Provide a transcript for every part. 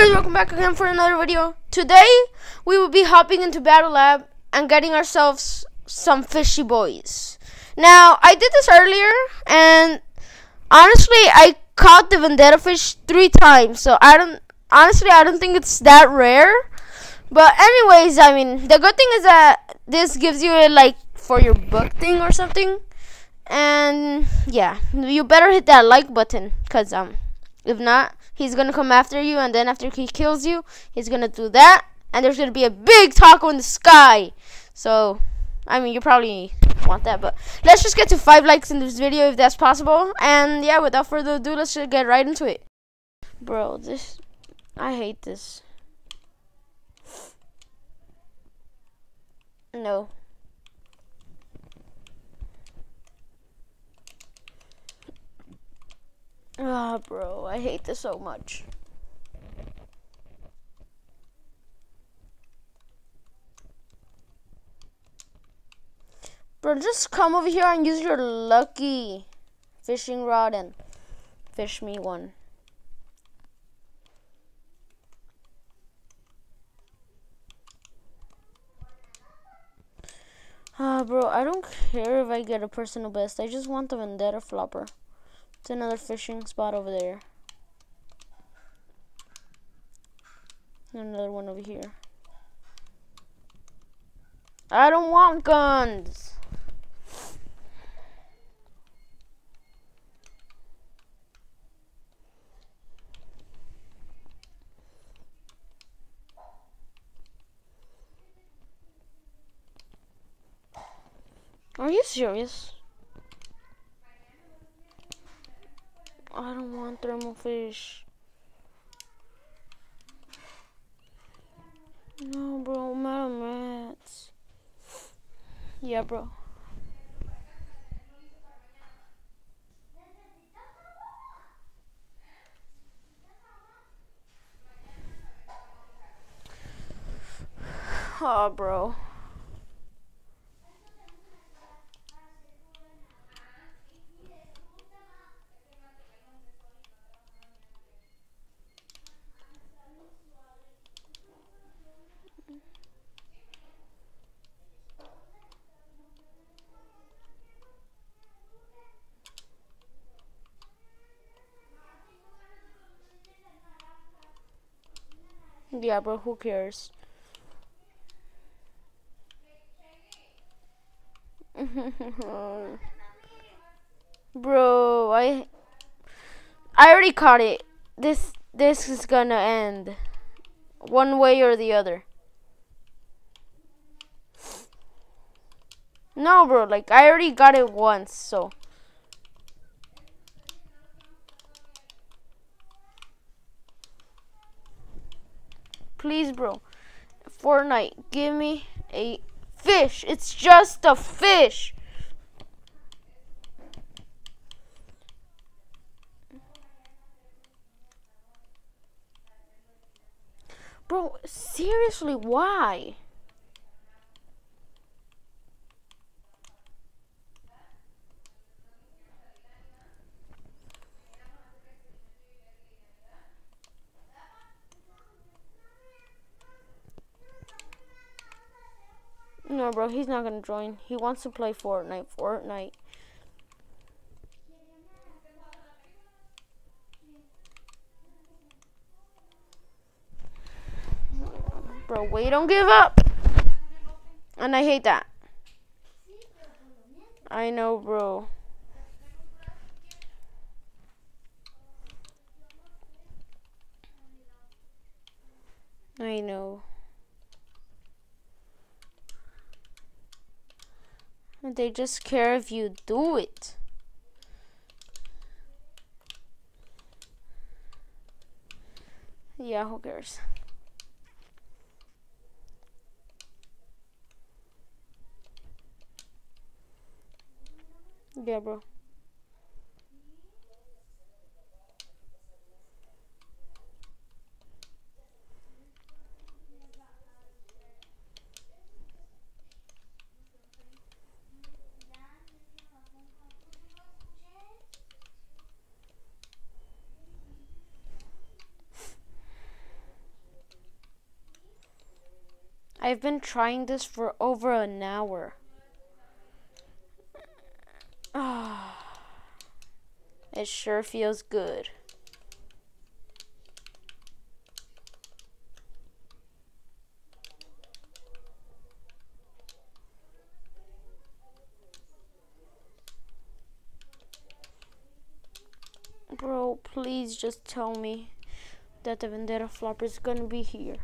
guys, welcome back again for another video. Today, we will be hopping into Battle Lab and getting ourselves some fishy boys. Now, I did this earlier, and honestly, I caught the Vendetta fish three times, so I don't, honestly, I don't think it's that rare. But anyways, I mean, the good thing is that this gives you a, like, for your book thing or something. And, yeah, you better hit that like button, because, um, if not, he's gonna come after you, and then after he kills you, he's gonna do that, and there's gonna be a big taco in the sky. So, I mean, you probably want that, but let's just get to five likes in this video if that's possible. And yeah, without further ado, let's just get right into it. Bro, this, I hate this. No. Ah, bro, I hate this so much. Bro, just come over here and use your lucky fishing rod and fish me one. Ah, bro, I don't care if I get a personal best. I just want the Vendetta flopper. Another fishing spot over there. Another one over here. I don't want guns. Are you serious? I don't want thermal fish. No, bro, Madam Rats. Yeah, bro. Oh, bro. Yeah, but who cares? Bro, I I already caught it. This this is gonna end one way or the other. No, bro, like I already got it once, so Please, bro. Fortnite, give me a fish. It's just a fish. Bro, seriously, why? Bro, he's not gonna join. He wants to play Fortnite. Fortnite. Bro, we don't give up. And I hate that. I know, bro. I know. They just care if you do it. Yeah, who cares? Yeah, bro. I've been trying this for over an hour. It sure feels good. Bro, please just tell me that the Vendetta Flopper is gonna be here.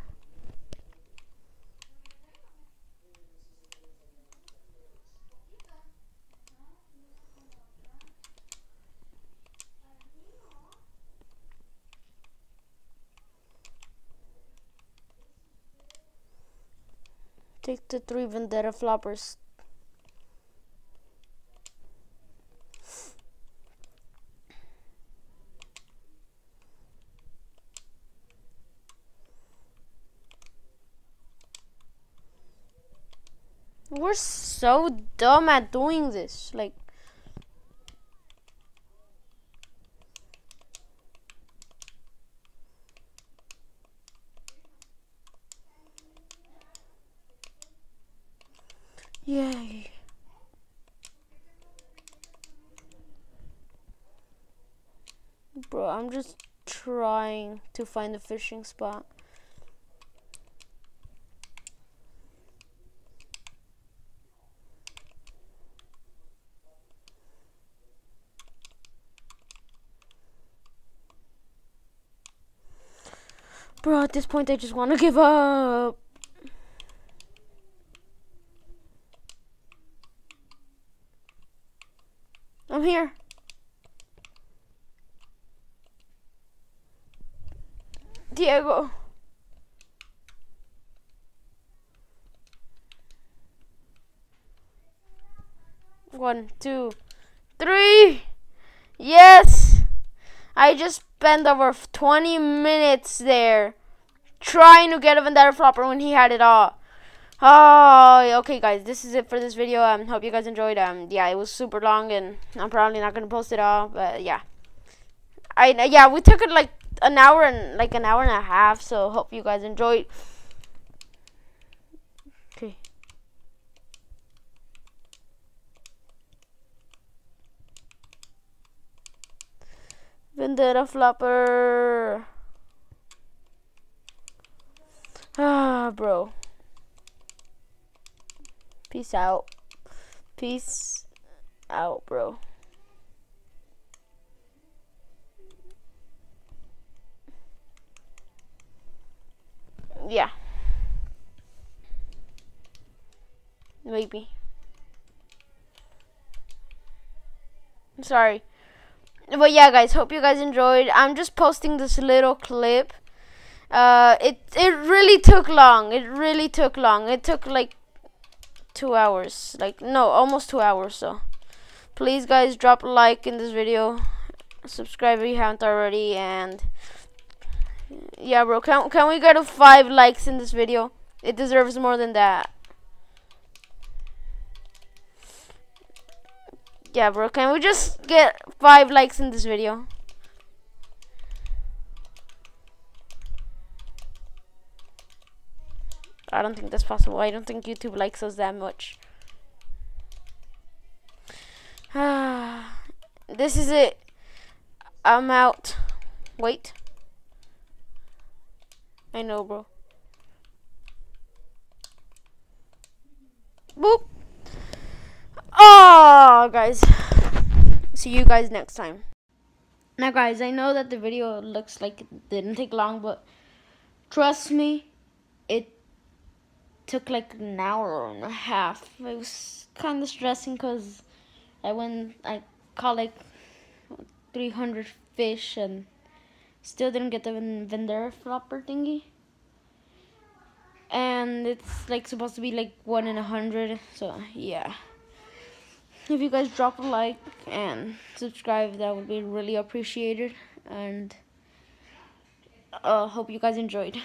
Take the three Vendetta floppers. We're so dumb at doing this. Like, Yay. Bro, I'm just trying to find a fishing spot. Bro, at this point, I just want to give up. I'm here. Diego. One, two, three. Yes. I just spent over 20 minutes there trying to get a Vendetta Flopper when he had it all. Oh, okay, guys, this is it for this video. Um, hope you guys enjoyed. Um, yeah, it was super long, and I'm probably not gonna post it all, but yeah, I yeah, we took it like an hour and like an hour and a half. So hope you guys enjoyed. Okay. Vendetta flopper. Ah, bro. Peace out. Peace out, bro. Yeah. Maybe. I'm sorry. But yeah, guys, hope you guys enjoyed. I'm just posting this little clip. Uh, it it really took long. It really took long. It took like two hours. Like, no, almost two hours, so. Please, guys, drop a like in this video. Subscribe if you haven't already, and... Yeah, bro, can, can we get to five likes in this video? It deserves more than that. Yeah, bro, can we just get five likes in this video? I don't think that's possible. I don't think YouTube likes us that much. this is it. I'm out. Wait. I know, bro. Boop. Oh, guys. See you guys next time. Now, guys, I know that the video looks like it didn't take long, but trust me, took like an hour and a half. It was kind of stressing because I went, I caught like 300 fish and still didn't get the vendor flopper thingy. And it's like supposed to be like one in a hundred, so yeah. If you guys drop a like and subscribe, that would be really appreciated. And uh, hope you guys enjoyed.